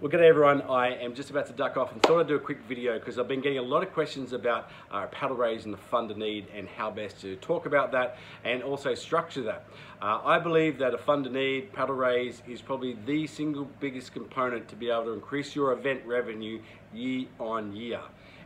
Well, good day everyone. I am just about to duck off and thought I'd do a quick video because I've been getting a lot of questions about uh, paddle raise and the fund to need and how best to talk about that and also structure that. Uh, I believe that a fund to need paddle raise is probably the single biggest component to be able to increase your event revenue year on year.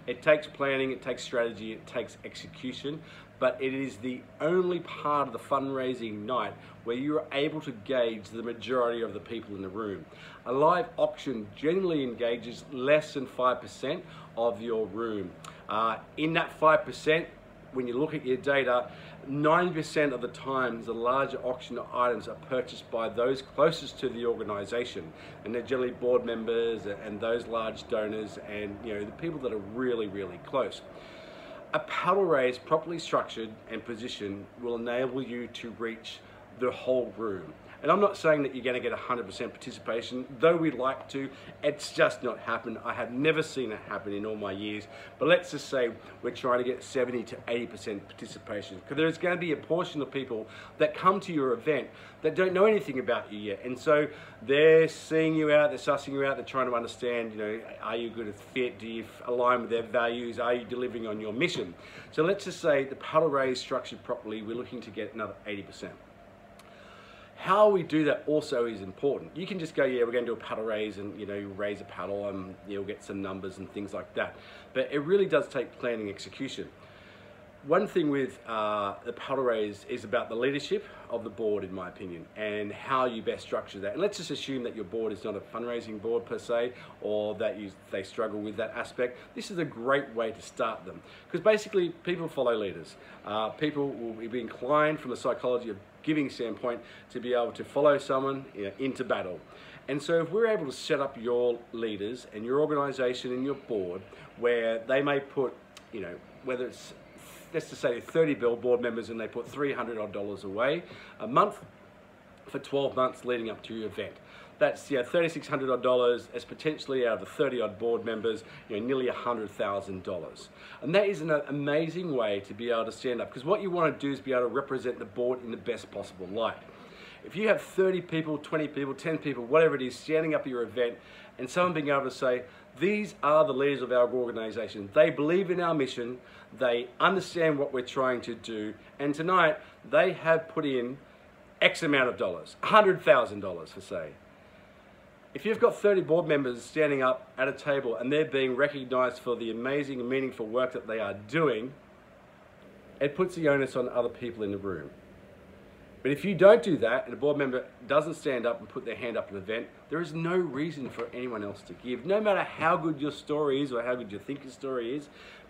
It takes planning, it takes strategy, it takes execution, but it is the only part of the fundraising night where you're able to gauge the majority of the people in the room. A live auction generally engages less than 5% of your room. Uh, in that 5%, when you look at your data, 90% of the times the larger auction items are purchased by those closest to the organization and they're generally board members and those large donors and you know the people that are really really close. A paddle raise properly structured and positioned will enable you to reach the whole room. And I'm not saying that you're going to get 100% participation, though we'd like to. It's just not happened. I have never seen it happen in all my years. But let's just say we're trying to get 70 to 80% participation. Because there's going to be a portion of people that come to your event that don't know anything about you yet. And so they're seeing you out, they're sussing you out, they're trying to understand, you know, are you good at fit? Do you align with their values? Are you delivering on your mission? So let's just say the paddle raise structured properly, we're looking to get another 80%. How we do that also is important. You can just go, yeah, we're going to do a paddle raise and, you know, you raise a paddle and you'll get some numbers and things like that. But it really does take planning execution. One thing with uh, the paddle is about the leadership of the board, in my opinion, and how you best structure that. And let's just assume that your board is not a fundraising board per se, or that you, they struggle with that aspect. This is a great way to start them, because basically people follow leaders. Uh, people will be inclined from the psychology of giving standpoint to be able to follow someone you know, into battle. And so if we're able to set up your leaders and your organization and your board where they may put, you know, whether it's let's just say 30 billboard members and they put 300 odd dollars away a month for 12 months leading up to your event that's yeah, 3,600 odd dollars as potentially out of the 30 odd board members, you know, nearly $100,000. And that is an amazing way to be able to stand up because what you want to do is be able to represent the board in the best possible light. If you have 30 people, 20 people, 10 people, whatever it is, standing up at your event and someone being able to say, these are the leaders of our organization. They believe in our mission, they understand what we're trying to do, and tonight they have put in X amount of dollars, $100,000 for say. If you've got 30 board members standing up at a table and they're being recognized for the amazing and meaningful work that they are doing, it puts the onus on other people in the room. But if you don't do that and a board member doesn't stand up and put their hand up at an event, there is no reason for anyone else to give. No matter how good your story is or how good you think your story is,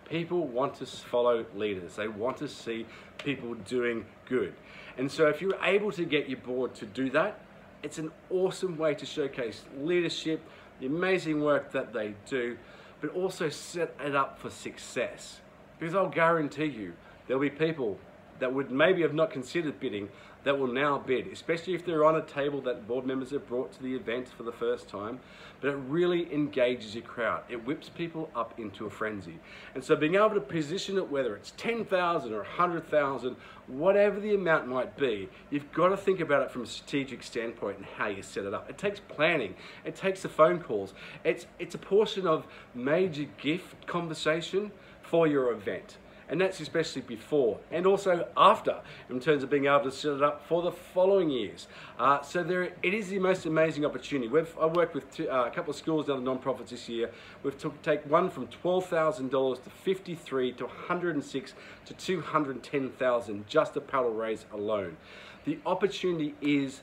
people want to follow leaders. They want to see people doing good. And so if you're able to get your board to do that, it's an awesome way to showcase leadership, the amazing work that they do, but also set it up for success. Because I'll guarantee you, there'll be people that would maybe have not considered bidding that will now bid, especially if they're on a table that board members have brought to the event for the first time. But it really engages your crowd. It whips people up into a frenzy. And so being able to position it, whether it's 10,000 or 100,000, whatever the amount might be, you've got to think about it from a strategic standpoint and how you set it up. It takes planning. It takes the phone calls. It's, it's a portion of major gift conversation for your event and that's especially before and also after in terms of being able to set it up for the following years. Uh, so there, it is the most amazing opportunity. We've I worked with two, uh, a couple of schools and other non-profits this year. We've took take one from twelve thousand dollars to fifty-three to one hundred and six to two hundred ten thousand just a paddle raise alone. The opportunity is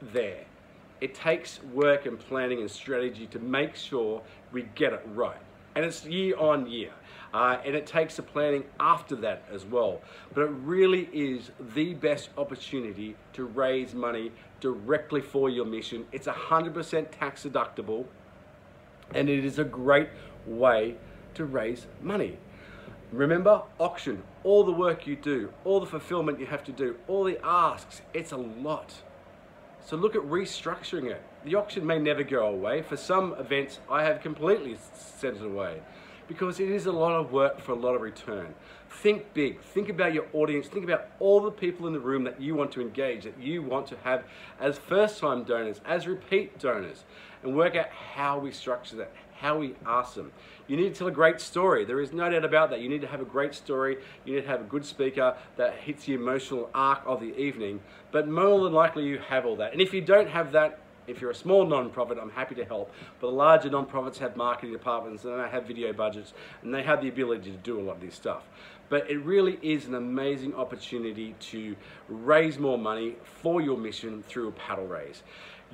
there. It takes work and planning and strategy to make sure we get it right and it's year on year. Uh, and it takes the planning after that as well. But it really is the best opportunity to raise money directly for your mission. It's 100% tax deductible, and it is a great way to raise money. Remember, auction, all the work you do, all the fulfillment you have to do, all the asks, it's a lot. So look at restructuring it. The auction may never go away. For some events, I have completely sent it away because it is a lot of work for a lot of return. Think big. Think about your audience. Think about all the people in the room that you want to engage, that you want to have as first time donors, as repeat donors, and work out how we structure that, how we ask them. You need to tell a great story. There is no doubt about that. You need to have a great story. You need to have a good speaker that hits the emotional arc of the evening. But more than likely, you have all that. And if you don't have that, if you're a small non-profit, I'm happy to help. But the larger non-profits have marketing departments and they have video budgets and they have the ability to do a lot of this stuff. But it really is an amazing opportunity to raise more money for your mission through a paddle raise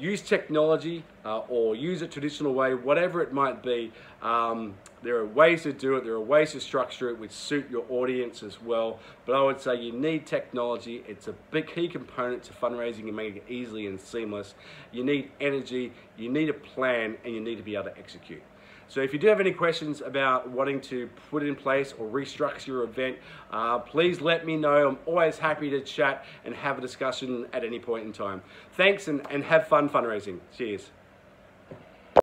use technology uh, or use a traditional way, whatever it might be. Um, there are ways to do it, there are ways to structure it which suit your audience as well. But I would say you need technology. It's a big key component to fundraising and making it easily and seamless. You need energy, you need a plan, and you need to be able to execute. So if you do have any questions about wanting to put in place or restructure your event, uh, please let me know. I'm always happy to chat and have a discussion at any point in time. Thanks and, and have fun fundraising. Cheers.